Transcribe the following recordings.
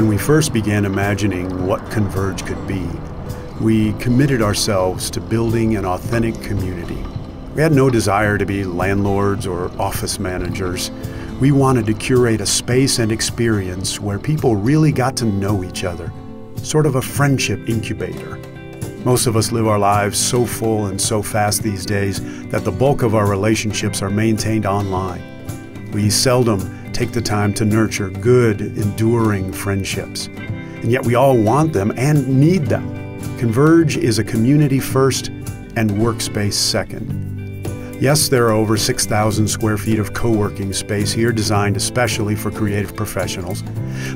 When we first began imagining what Converge could be, we committed ourselves to building an authentic community. We had no desire to be landlords or office managers. We wanted to curate a space and experience where people really got to know each other, sort of a friendship incubator. Most of us live our lives so full and so fast these days that the bulk of our relationships are maintained online. We seldom take the time to nurture good, enduring friendships. And yet we all want them and need them. Converge is a community first and workspace second. Yes, there are over 6,000 square feet of co working space here designed especially for creative professionals.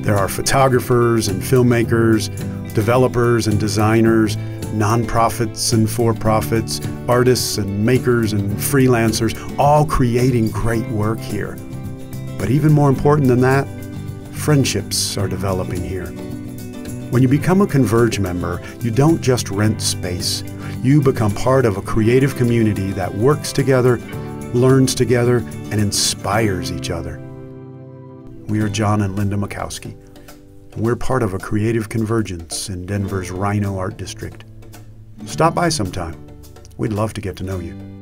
There are photographers and filmmakers, developers and designers, nonprofits and for profits, artists and makers and freelancers, all creating great work here. But even more important than that, friendships are developing here. When you become a Converge member, you don't just rent space. You become part of a creative community that works together, learns together, and inspires each other. We are John and Linda Makowski. We're part of a creative convergence in Denver's RiNo Art District. Stop by sometime. We'd love to get to know you.